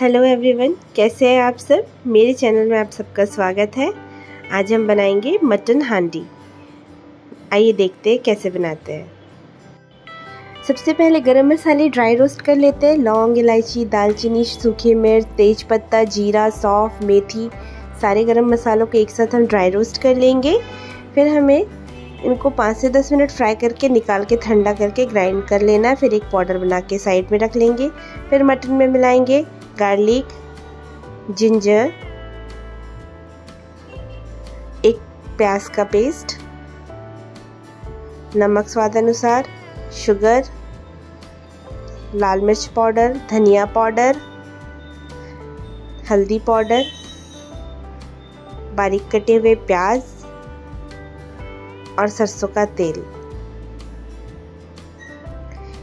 Hello everyone, कैसे हैं आप सब? मेरे चैनल में आप सबका स्वागत है। आज हम बनाएँगे मटन हांडी। आइए देखते हैं कैसे बनाते हैं। सबसे पहले गरम मसाले ड्राई रोस्ट कर लेते हैं। लौंग, इलायची, दालचीनी, सूखी मिर्च, तेज पत्ता, जीरा, सौफ, मेथी, सारे गरम मसालों को एक साथ हम ड्राई रोस्ट कर लेंगे। फिर हमें इनको पाँच से दस मिनट फ्राई करके निकाल के, ठंडा करके ग्राइंड कर लेना। फिर एक पाउडर बना के साइड में रख लेंगे। फिर मटन में मिलाएँगे। गार्लिक जिंजर एक प्याज का पेस्ट नमक स्वाद अनुसार शुगर लाल मिर्च पाउडर, धनिया पाउडर, हल्दी पाउडर, बारीक कटे हुए प्याज और सरसों का तेल।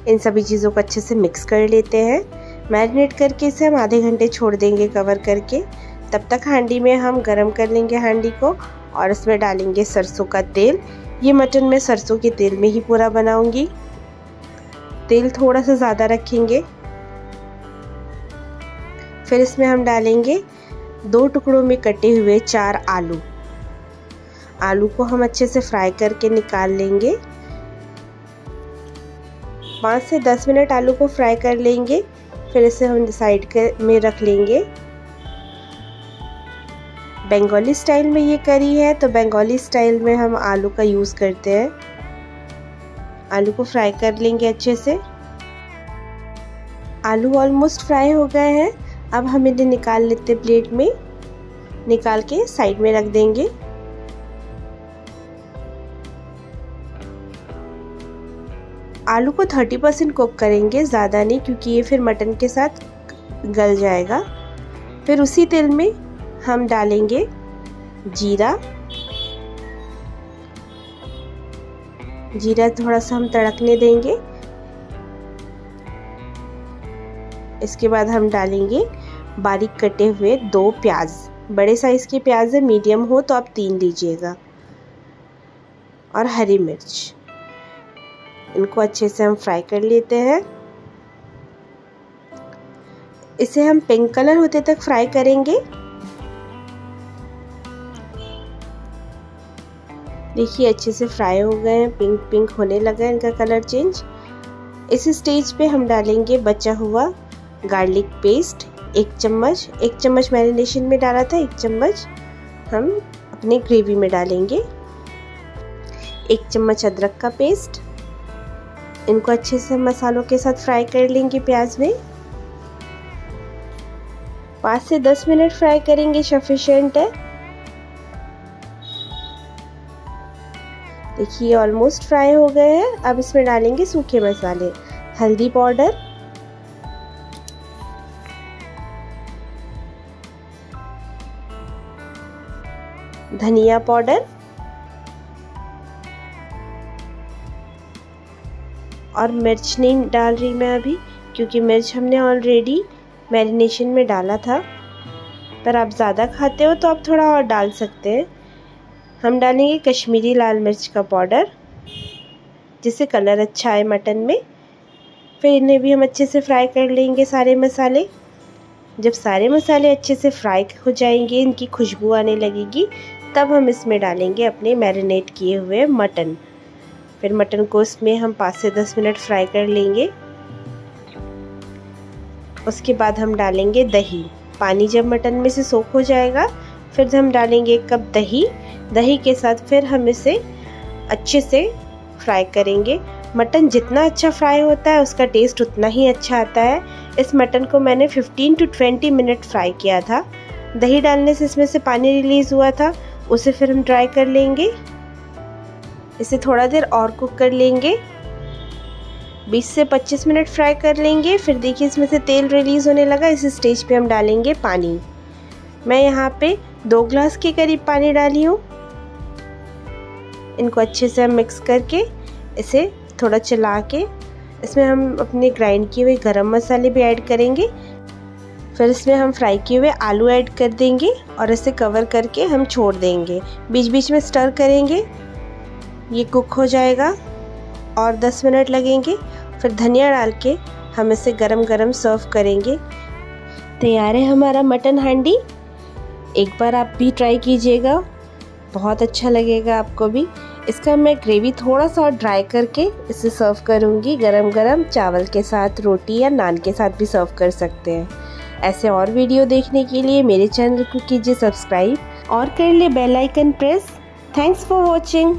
इन सभी चीज़ों को अच्छे से मिक्स कर लेते हैं। मैरिनेट करके इसे हम आधे घंटे छोड़ देंगे कवर करके। तब तक हांडी में हम गरम कर लेंगे हांडी को और उसमें डालेंगे सरसों का तेल। ये मटन मैं सरसों के तेल में ही पूरा बनाऊँगी। तेल थोड़ा सा ज़्यादा रखेंगे। फिर इसमें हम डालेंगे दो टुकड़ों में कटे हुए चार आलू। आलू को हम अच्छे से फ्राई करके निकाल लेंगे। पाँच से दस मिनट आलू को फ्राई कर लेंगे। फिर इसे हम साइड में रख लेंगे। बंगाली स्टाइल में ये करी है तो बंगाली स्टाइल में हम आलू का यूज़ करते हैं। आलू को फ्राई कर लेंगे अच्छे से। आलू ऑलमोस्ट फ्राई हो गए हैं। अब हम इन्हें निकाल लेते प्लेट में। निकाल के साइड में रख देंगे। आलू को 30 परसेंट कुक करेंगे, ज़्यादा नहीं, क्योंकि ये फिर मटन के साथ गल जाएगा। फिर उसी तेल में हम डालेंगे जीरा। जीरा थोड़ा सा हम तड़कने देंगे। इसके बाद हम डालेंगे बारीक कटे हुए दो प्याज। बड़े साइज़ के प्याज है, मीडियम हो तो आप तीन लीजिएगा। और हरी मिर्च। इनको अच्छे से हम फ्राई कर लेते हैं। इसे हम पिंक कलर होते तक फ्राई करेंगे। देखिए, अच्छे से फ्राई हो गए हैं। पिंक पिंक होने लगा है इनका कलर चेंज इस स्टेज पे हम डालेंगे बचा हुआ गार्लिक पेस्ट एक चम्मच एक चम्मच मैरिनेशन में डाला था, एक चम्मच हम अपने ग्रेवी में डालेंगे। एक चम्मच अदरक का पेस्ट इनको अच्छे से मसालों के साथ फ्राई कर लेंगे प्याज में। पाँच से दस मिनट फ्राई करेंगे सफिशियंट है। देखिए ऑलमोस्ट फ्राई हो गए हैं। अब इसमें डालेंगे सूखे मसाले। हल्दी पाउडर। धनिया पाउडर। और मिर्च नहीं डाल रही मैं अभी, क्योंकि मिर्च हमने ऑलरेडी मैरिनेशन में डाला था। पर आप ज़्यादा खाते हो तो आप थोड़ा और डाल सकते हैं। हम डालेंगे कश्मीरी लाल मिर्च का पाउडर, जिससे कलर अच्छा आए मटन में। फिर इन्हें भी हम अच्छे से फ्राई कर लेंगे सारे मसाले। जब सारे मसाले अच्छे से फ्राई हो जाएँगे, इनकी खुशबू आने लगेगी, तब हम इसमें डालेंगे अपने मैरिनेट किए हुए मटन। फिर मटन को इसमें हम पाँच से दस मिनट फ्राई कर लेंगे। उसके बाद हम डालेंगे दही। पानी जब मटन में से सोख हो जाएगा, फिर हम डालेंगे एक कप दही। दही के साथ फिर हम इसे अच्छे से फ्राई करेंगे। मटन जितना अच्छा फ्राई होता है, उसका टेस्ट उतना ही अच्छा आता है। इस मटन को मैंने 15 टू 20 मिनट फ्राई किया था। दही डालने से इसमें से पानी रिलीज़ हुआ था, उसे फिर हम ट्राई कर लेंगे। इसे थोड़ा देर और कुक कर लेंगे। 20 से 25 मिनट फ्राई कर लेंगे। फिर देखिए इसमें से तेल रिलीज़ होने लगा। इस स्टेज पे हम डालेंगे पानी। मैं यहाँ पे दो ग्लास के करीब पानी डाली हूँ। इनको अच्छे से हम मिक्स करके इसे थोड़ा चला के इसमें हम अपने ग्राइंड किए हुए गरम मसाले भी ऐड करेंगे। फिर इसमें हम फ्राई किए हुए आलू ऐड कर देंगे और इसे कवर करके हम छोड़ देंगे। बीच बीच में स्टर करेंगे। ये कुक हो जाएगा और 10 मिनट लगेंगे। फिर धनिया डाल के हम इसे गरम गरम सर्व करेंगे। तैयार है हमारा मटन हांडी। एक बार आप भी ट्राई कीजिएगा। बहुत अच्छा लगेगा आपको भी। इसका मैं ग्रेवी थोड़ा सा और ड्राई करके इसे सर्व करूँगी। गरम गरम चावल के साथ, रोटी या नान के साथ भी सर्व कर सकते हैं। ऐसे और वीडियो देखने के लिए मेरे चैनल को कीजिए सब्सक्राइब और कर ले bell icon press thanks for watching